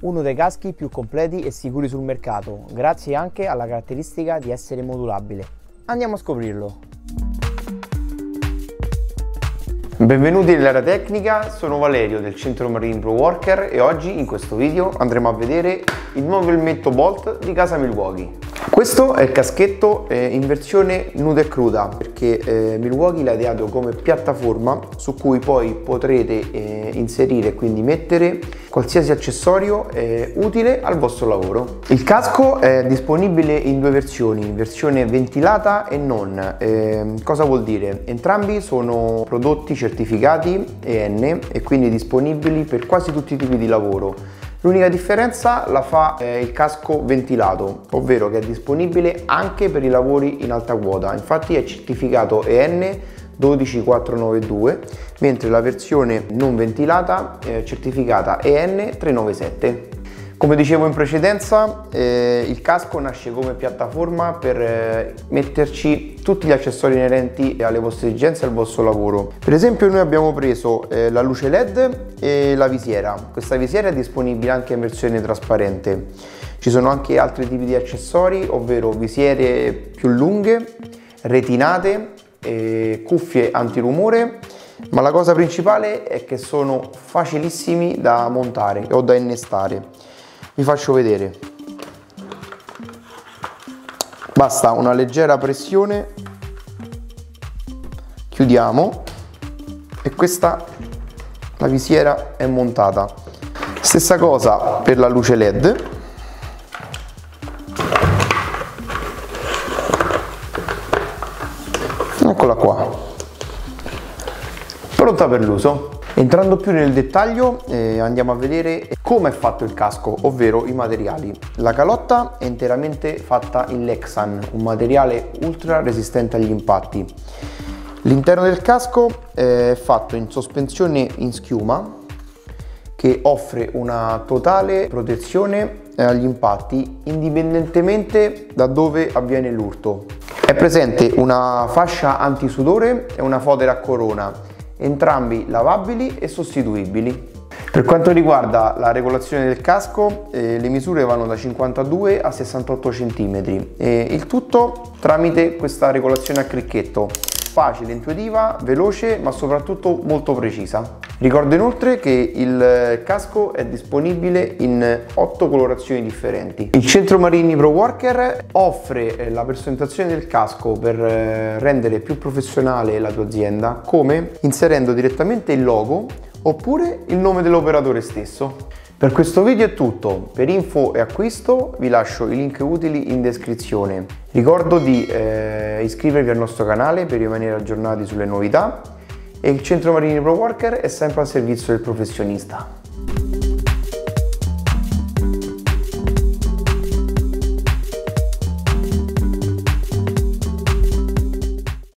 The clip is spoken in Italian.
uno dei caschi più completi e sicuri sul mercato, grazie anche alla caratteristica di essere modulabile. Andiamo a scoprirlo! Benvenuti nell'area tecnica, sono Valerio del Centro Marine Pro Worker e oggi in questo video andremo a vedere il nuovo elmetto Bolt di casa Milwaukee. Questo è il caschetto eh, in versione nuda e cruda perché eh, Milwaukee l'ha ideato come piattaforma su cui poi potrete eh, inserire e quindi mettere qualsiasi accessorio eh, utile al vostro lavoro. Il casco è disponibile in due versioni, versione ventilata e non. Eh, cosa vuol dire? Entrambi sono prodotti certificati EN e quindi disponibili per quasi tutti i tipi di lavoro L'unica differenza la fa eh, il casco ventilato, ovvero che è disponibile anche per i lavori in alta quota, infatti è certificato EN 12492, mentre la versione non ventilata è certificata EN 397. Come dicevo in precedenza, eh, il casco nasce come piattaforma per eh, metterci tutti gli accessori inerenti alle vostre esigenze e al vostro lavoro. Per esempio noi abbiamo preso eh, la luce LED e la visiera. Questa visiera è disponibile anche in versione trasparente. Ci sono anche altri tipi di accessori, ovvero visiere più lunghe, retinate, cuffie antirumore ma la cosa principale è che sono facilissimi da montare o da innestare vi faccio vedere. Basta una leggera pressione. Chiudiamo. E questa la visiera è montata. Stessa cosa per la luce led. Eccola qua. Pronta per l'uso. Entrando più nel dettaglio eh, andiamo a vedere come è fatto il casco, ovvero i materiali. La calotta è interamente fatta in Lexan, un materiale ultra resistente agli impatti. L'interno del casco è fatto in sospensione in schiuma che offre una totale protezione agli impatti indipendentemente da dove avviene l'urto. È presente una fascia antisudore e una fodera a corona entrambi lavabili e sostituibili. Per quanto riguarda la regolazione del casco, eh, le misure vanno da 52 a 68 cm e il tutto tramite questa regolazione a cricchetto facile, intuitiva, veloce ma soprattutto molto precisa. Ricordo inoltre che il casco è disponibile in 8 colorazioni differenti. Il Centro Marini Pro Worker offre eh, la personalizzazione del casco per eh, rendere più professionale la tua azienda come inserendo direttamente il logo oppure il nome dell'operatore stesso. Per questo video è tutto, per info e acquisto vi lascio i link utili in descrizione. Ricordo di eh, iscrivervi al nostro canale per rimanere aggiornati sulle novità e il Centro Marini Pro Worker è sempre al servizio del professionista.